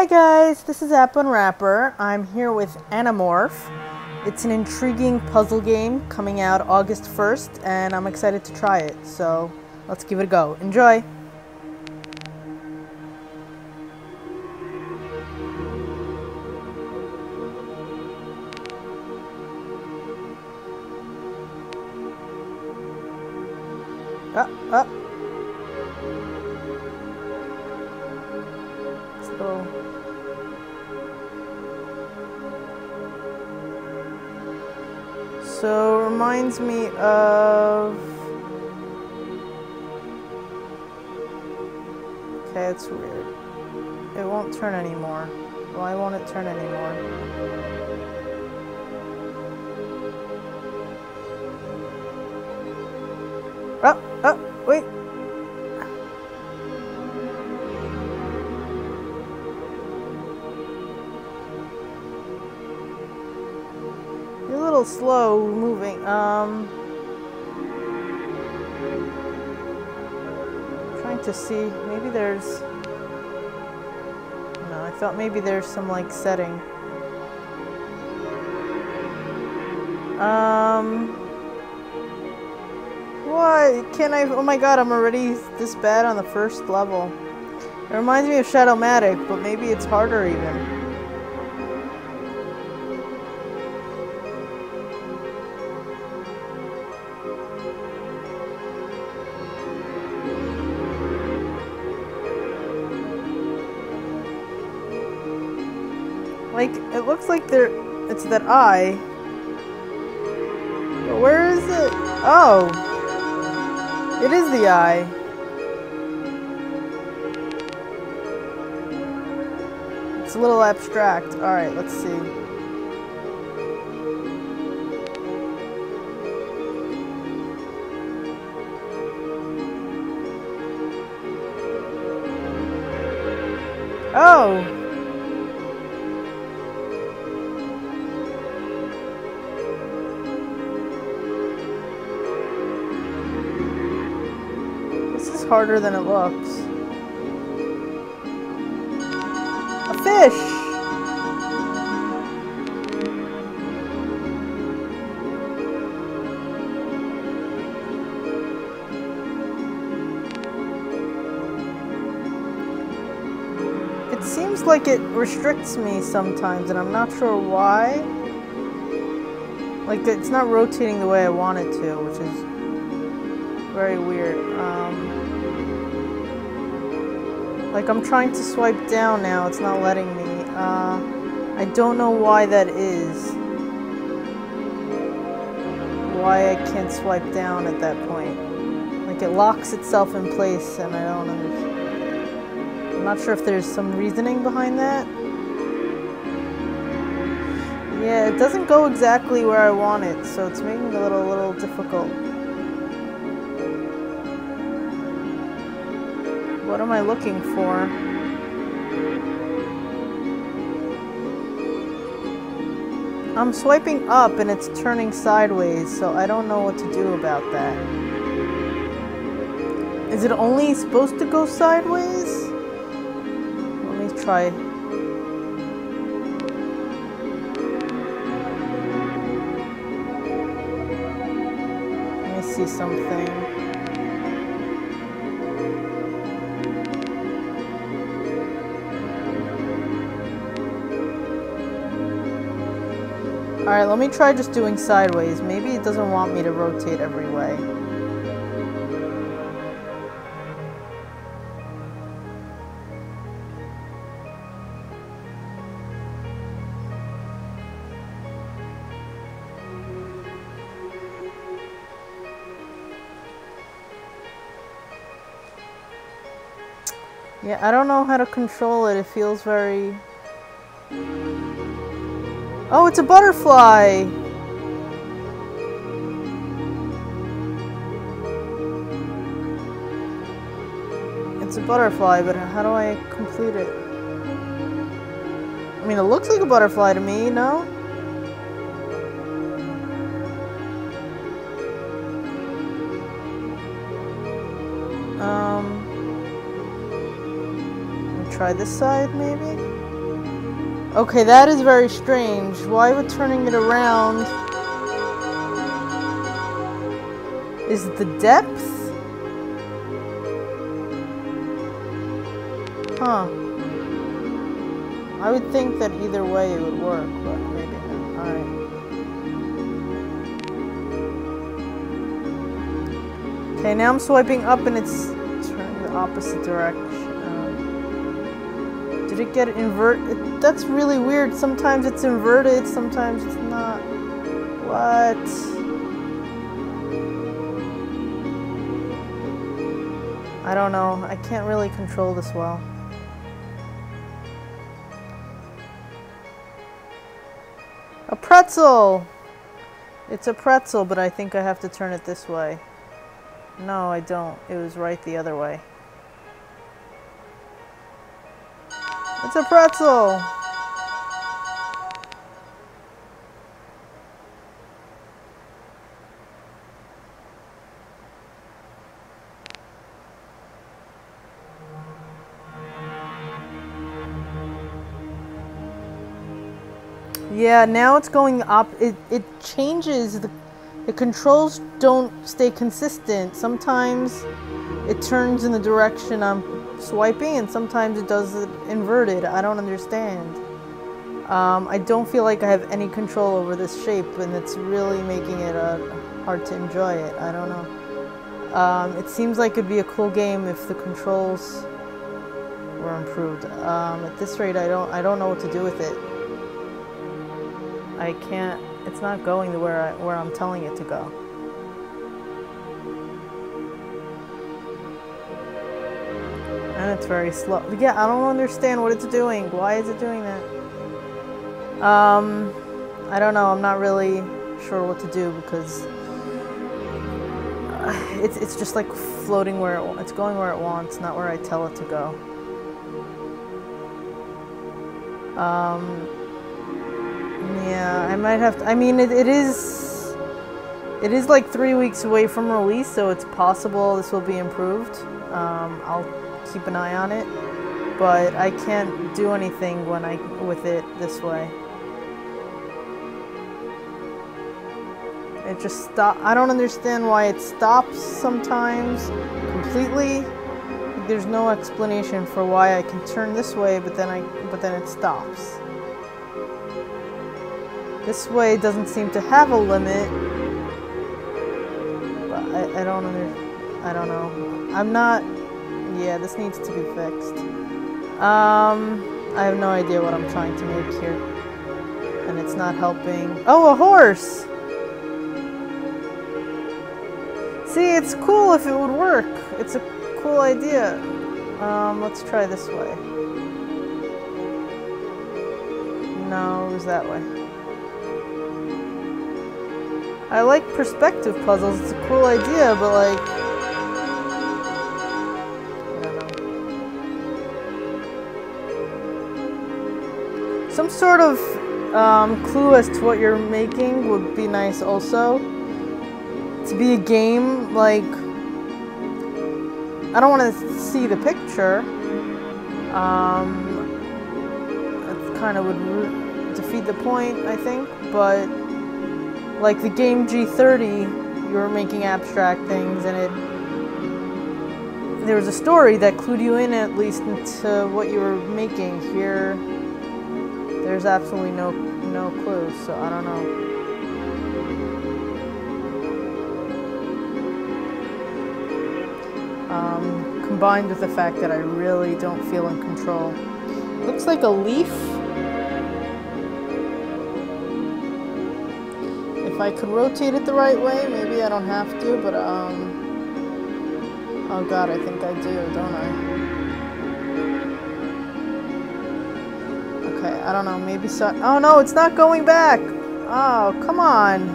Hi guys, this is App Unwrapper. I'm here with Anamorph. It's an intriguing puzzle game coming out August 1st, and I'm excited to try it. So let's give it a go. Enjoy! Up, up. It's So reminds me of. Okay, it's weird. It won't turn anymore. Why won't it turn anymore? Little slow moving. Um, trying to see. Maybe there's. No, I thought maybe there's some like setting. Um. What? Can I? Oh my god, I'm already this bad on the first level. It reminds me of Shadowmatic, but maybe it's harder even. Like, it looks like there, it's that eye. But where is it? Oh. It is the eye. It's a little abstract. Alright, let's see. Oh! Harder than it looks. A fish! It seems like it restricts me sometimes, and I'm not sure why. Like, it's not rotating the way I want it to, which is very weird. Um, like I'm trying to swipe down now, it's not letting me. Uh, I don't know why that is. Why I can't swipe down at that point. Like it locks itself in place and I don't understand. I'm not sure if there's some reasoning behind that. Yeah, it doesn't go exactly where I want it, so it's making it a little, little difficult. What am I looking for? I'm swiping up and it's turning sideways, so I don't know what to do about that. Is it only supposed to go sideways? Let me try. Let me see something. Alright, let me try just doing sideways. Maybe it doesn't want me to rotate every way. Yeah, I don't know how to control it. It feels very... Oh, it's a butterfly! It's a butterfly, but how do I complete it? I mean, it looks like a butterfly to me, no? Um, try this side, maybe? Okay, that is very strange. Why would turning it around... Is it the depth? Huh. I would think that either way it would work, but maybe not. Alright. Okay, now I'm swiping up and it's turning the opposite direction. It get inverted? That's really weird. Sometimes it's inverted, sometimes it's not. What? I don't know. I can't really control this well. A pretzel! It's a pretzel, but I think I have to turn it this way. No, I don't. It was right the other way. It's a pretzel! Yeah, now it's going up. It, it changes the the controls don't stay consistent. Sometimes it turns in the direction I'm swiping and sometimes it does it inverted. I don't understand. Um, I don't feel like I have any control over this shape and it's really making it uh, hard to enjoy it. I don't know. Um, it seems like it'd be a cool game if the controls were improved. Um, at this rate, I don't, I don't know what to do with it. I can't it's not going to where, I, where I'm telling it to go. And it's very slow. But yeah, I don't understand what it's doing. Why is it doing that? Um, I don't know. I'm not really sure what to do because it's, it's just like floating where it, it's going where it wants, not where I tell it to go. Um, yeah, I might have to. I mean, it, it is. It is like three weeks away from release, so it's possible this will be improved. Um, I'll keep an eye on it, but I can't do anything when I with it this way. It just stop. I don't understand why it stops sometimes completely. There's no explanation for why I can turn this way, but then I but then it stops. This way doesn't seem to have a limit. But I, I don't under, I don't know. I'm not, yeah, this needs to be fixed. Um, I have no idea what I'm trying to make here. And it's not helping. Oh, a horse! See, it's cool if it would work. It's a cool idea. Um, let's try this way. No, it was that way. I like perspective puzzles. It's a cool idea, but like... Some sort of um, clue as to what you're making would be nice also. To be a game, like... I don't want to see the picture. Um, that kind of would defeat the point, I think, but like the game G30, you were making abstract things and it there was a story that clued you in at least into what you were making. Here there's absolutely no no clue, so I don't know. Um, combined with the fact that I really don't feel in control. Looks like a leaf If I could rotate it the right way, maybe I don't have to, but, um... Oh god, I think I do, don't I? I don't know, maybe so- Oh no, it's not going back! Oh, come on!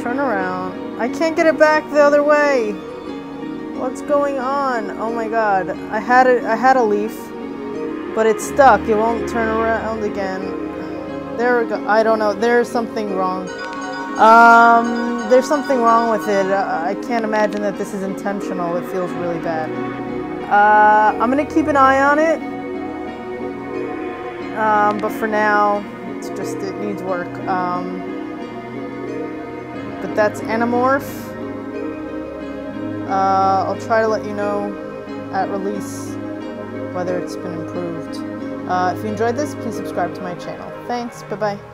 Turn around. I can't get it back the other way! What's going on? Oh my god. I had it- I had a leaf, but it's stuck. It won't turn around again. There we go. I don't know. There's something wrong. Um, there's something wrong with it. I can't imagine that this is intentional. It feels really bad. Uh, I'm gonna keep an eye on it. um, but for now, it's just it needs work. Um, but that's Anamorph. Uh, I'll try to let you know at release whether it's been improved. Uh, if you enjoyed this, please subscribe to my channel. Thanks. Bye bye.